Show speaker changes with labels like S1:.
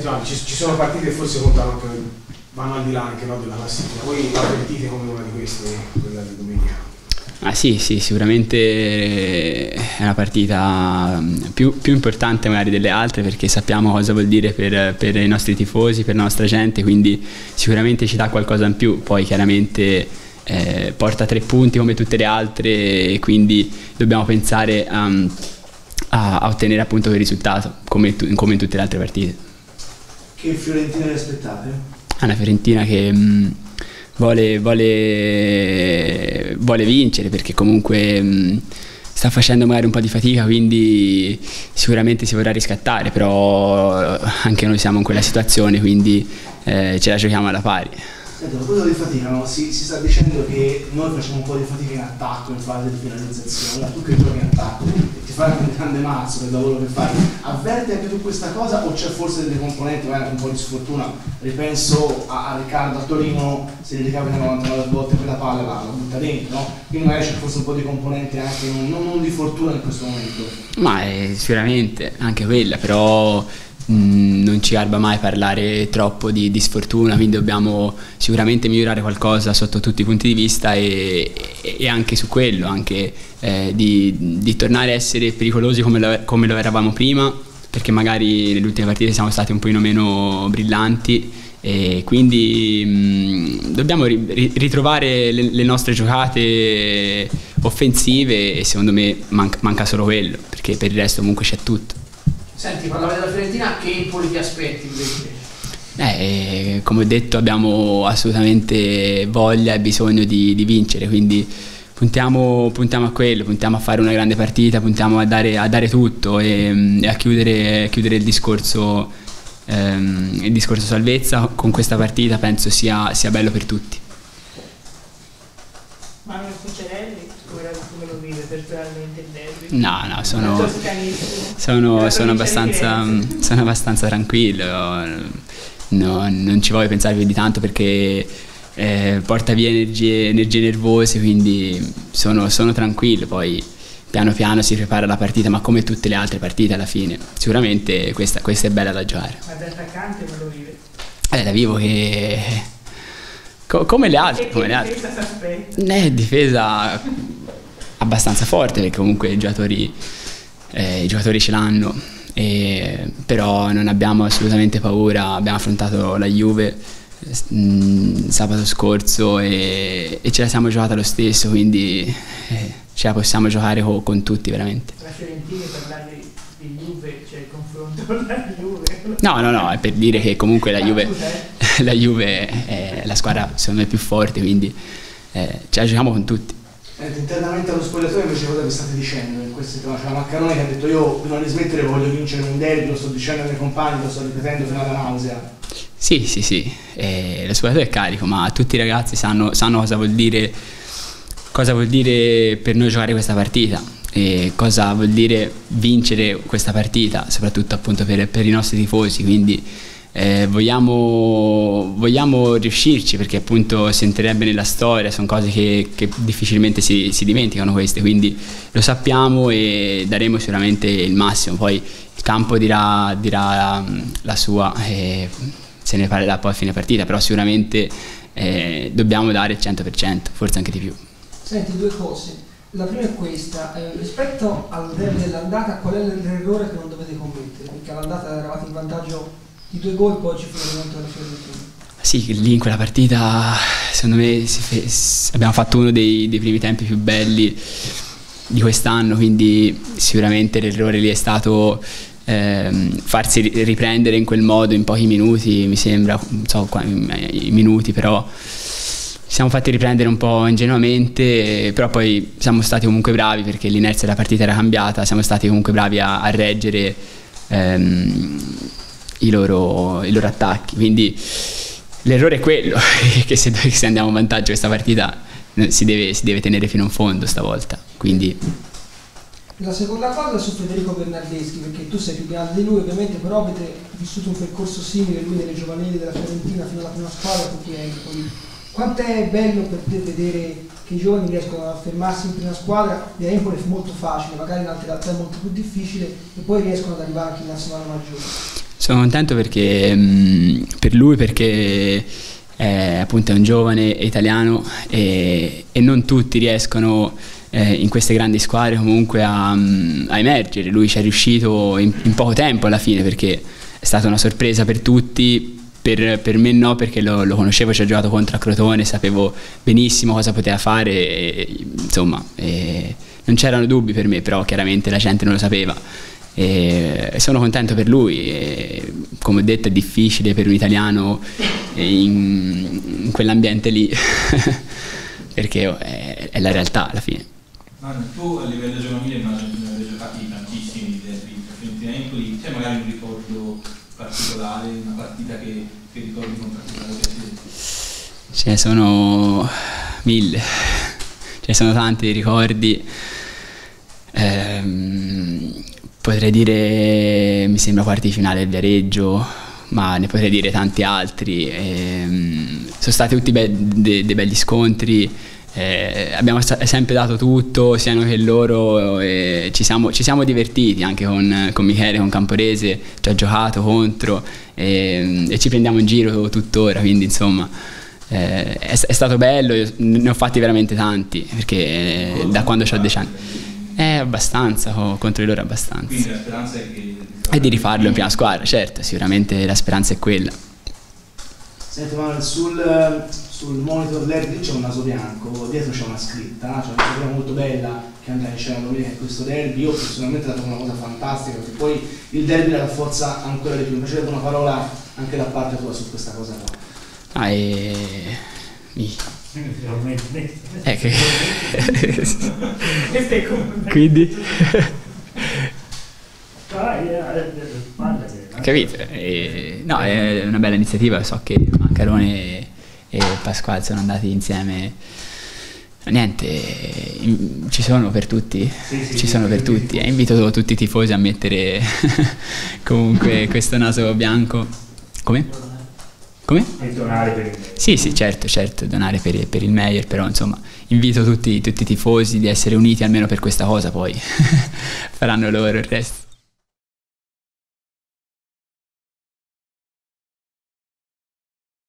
S1: Giovanni, ci, ci, sono partite che forse contano anche, vanno al di là anche no, della classifica. Voi la avvertite come una di queste, quella di domenica?
S2: Ah sì, sì, sicuramente è una partita mm, più, più, importante magari delle altre perché sappiamo cosa vuol dire per, per, i nostri tifosi, per la nostra gente, quindi sicuramente ci dà qualcosa in più, poi chiaramente eh, porta tre punti come tutte le altre e quindi dobbiamo pensare a, a, a ottenere appunto quel risultato come, come, in tutte le altre partite.
S3: Che Fiorentina vi aspettate?
S2: È una Fiorentina che... Mh, mm, vuole, vuole, vuole vincere perché comunque mh, sta facendo magari un po' di fatica, quindi sicuramente si vorrà riscattare, però anche noi siamo in quella situazione, quindi eh, ce la giochiamo alla pari.
S3: Senti, a proposito di fatica, no? si, si, sta dicendo che noi facciamo un po' di fatica in attacco, in fase di finalizzazione, tu che giochi in attacco, ti fai anche un grande mazzo il lavoro che fai, avverti anche tu questa cosa o c'è forse delle componenti, magari un po' di sfortuna, ripenso a, a Riccardo a Torino, se gli ricapita 99 volte quella palla la, la butta dentro, no? quindi magari c'è forse un po' di componenti anche non, non, di fortuna in questo momento.
S2: Ma è sicuramente anche quella, però Mm, non ci garba mai parlare troppo di, di, sfortuna, quindi dobbiamo sicuramente migliorare qualcosa sotto tutti i punti di vista e, e anche su quello, anche eh, di, di, tornare a essere pericolosi come lo, come lo eravamo prima, perché magari nelle ultime partite siamo stati un po' meno brillanti e quindi mh, mm, dobbiamo ri, ritrovare le, le, nostre giocate offensive e secondo me manca, manca solo quello, perché per il resto comunque c'è tutto.
S4: Senti, parlavi della Fiorentina, che Empoli ti aspetti invece?
S2: Eh, come ho detto abbiamo assolutamente voglia e bisogno di, di vincere, quindi puntiamo, puntiamo, a quello, puntiamo a fare una grande partita, puntiamo a dare, a dare tutto e, e a chiudere, chiudere il, discorso, ehm, il discorso salvezza con questa partita penso sia, sia bello per tutti.
S4: Manuel Cuccerelli, come lo vive personalmente il derby?
S2: No, no, sono, sono, sono, abbastanza, sono abbastanza tranquillo, no, non ci voglio pensare più di tanto perché eh, porta via energie, energie, nervose, quindi sono, sono tranquillo, poi piano piano si prepara la partita, ma come tutte le altre partite alla fine, sicuramente questa, questa è bella da giocare.
S4: Ma da attaccante come lo vive?
S2: Eh, la vivo che Co come le altre. Come
S4: le
S2: altre.
S4: difesa?
S2: Eh, difesa abbastanza forte perché comunque i giocatori, eh, i giocatori ce l'hanno, però non abbiamo assolutamente paura, abbiamo affrontato la Juve mh, mm, sabato scorso e, e, ce la siamo giocata lo stesso, quindi eh, ce la possiamo giocare co con tutti veramente.
S4: La Fiorentina parlare di Juve, cioè il confronto con la Juve?
S2: No, no, no, è per dire che comunque la Juve la Juve è la squadra secondo me più forte, quindi eh, ce la giochiamo con tutti.
S3: Eh, internamente allo spogliatoio invece cosa vi state dicendo in queste cose? C'è Maccarone che ha detto io prima di smettere voglio vincere un derby, lo sto dicendo ai miei compagni, lo sto ripetendo fino alla nausea.
S2: Sì, sì, sì, eh, lo spogliatoio è carico, ma tutti i ragazzi sanno, sanno cosa, vuol dire, cosa vuol dire per noi giocare questa partita e cosa vuol dire vincere questa partita, soprattutto appunto per, per i nostri tifosi, quindi eh, vogliamo, vogliamo, riuscirci perché appunto si entrerebbe nella storia, sono cose che, che difficilmente si, si, dimenticano queste, quindi lo sappiamo e daremo sicuramente il massimo, poi il campo dirà, dirà mm, la sua e se ne parlerà poi a fine partita, però sicuramente eh, dobbiamo dare il 100%, forse anche di più.
S5: Senti, due cose. La prima è questa, eh, rispetto al derby dell'andata, qual è l'errore che non dovete commettere? Perché all'andata eravate in vantaggio i due gol poi ci furono contro la Fiorentina.
S2: Sì, lì in quella partita secondo me abbiamo fatto uno dei, dei primi tempi più belli di quest'anno, quindi sicuramente l'errore lì è stato ehm, farsi riprendere in quel modo in pochi minuti, mi sembra, non so i minuti, però ci siamo fatti riprendere un po' ingenuamente, però poi siamo stati comunque bravi perché l'inerzia della partita era cambiata, siamo stati comunque bravi a, a reggere ehm, i loro, i loro attacchi. Quindi l'errore è quello, che se, se, andiamo in vantaggio questa partita eh, si deve, si deve tenere fino in fondo stavolta. Quindi,
S5: la seconda cosa è su Federico Bernardeschi, perché tu sei più grande di lui, ovviamente, però avete vissuto un percorso simile, lui nelle giovanili della Fiorentina fino alla prima squadra, tutti Empoli. Quanto è bello per te vedere che i giovani riescono a fermarsi in prima squadra, di Empoli è molto facile, magari in altre realtà è molto più difficile, e poi riescono ad arrivare anche in nazionale maggiore
S2: Sono contento perché, mh, per lui perché è, appunto è un giovane italiano e, e non tutti riescono eh, in queste grandi squadre comunque a, a emergere. Lui ci è riuscito in, in, poco tempo alla fine perché è stata una sorpresa per tutti. Per, per me no perché lo, lo, conoscevo, ci ho giocato contro a Crotone, sapevo benissimo cosa poteva fare, e, insomma e non c'erano dubbi per me, però chiaramente la gente non lo sapeva e sono contento per lui. Come ho detto è difficile per un italiano in, in quell'ambiente lì perché è, è, la realtà alla fine.
S6: Manu, tu a livello giovanile immagino che abbia giocati tantissimi derby Fiorentina Empoli, c'è magari un ricordo particolare, una partita che, che ricordi con particolare piacere?
S2: Ce ne sono mille, ce ne sono tanti ricordi. Ehm, potrei dire, mi sembra quarti di finale del Viareggio, ma ne potrei dire tanti altri. Ehm, sono stati tutti be- dei de belli scontri. Eh, abbiamo sempre dato tutto, sia noi che loro, e ci, siamo, ci siamo divertiti anche con, con, Michele, con Camporese, ci ha giocato contro e, e, ci prendiamo in giro tuttora, quindi insomma eh, è, è, stato bello, ne ho fatti veramente tanti perché eh, da quando ho 10 anni. Eh, abbastanza, contro di loro abbastanza.
S6: Quindi la speranza è che...
S2: È di rifarlo in prima squadra, certo, sicuramente la speranza è quella.
S3: Senti Manuel, sul, sul monitor LED c'è un naso bianco, dietro c'è una scritta, c'è una scritta molto bella che andrà in scena domenica in questo derby. Io personalmente la trovo una cosa fantastica perché poi il derby la rafforza ancora di più. Mi piacerebbe una parola anche da parte tua su questa cosa qua.
S2: Ah, e... Eh, che... Quindi... Capito? E, no, è una bella iniziativa, so che Mancarone e Pasquale sono andati insieme. Niente, ci sono per tutti, sì, sì, ci sono per tutti. E invito tutti i tifosi a mettere comunque questo naso bianco. Come? Come?
S7: E donare per il Meyer.
S2: Sì, sì, certo, certo, donare per, per il Meyer, però insomma invito tutti, tutti i tifosi di essere uniti almeno per questa cosa, poi faranno loro il resto.